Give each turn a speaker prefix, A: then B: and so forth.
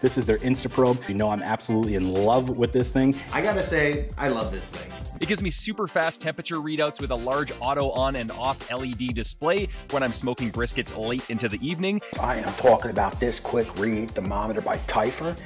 A: This is their InstaProbe. You know I'm absolutely in love with this thing.
B: I gotta say, I love this thing.
C: It gives me super fast temperature readouts with a large auto on and off LED display when I'm smoking briskets late into the evening.
D: I am talking about this quick read thermometer by Typhur.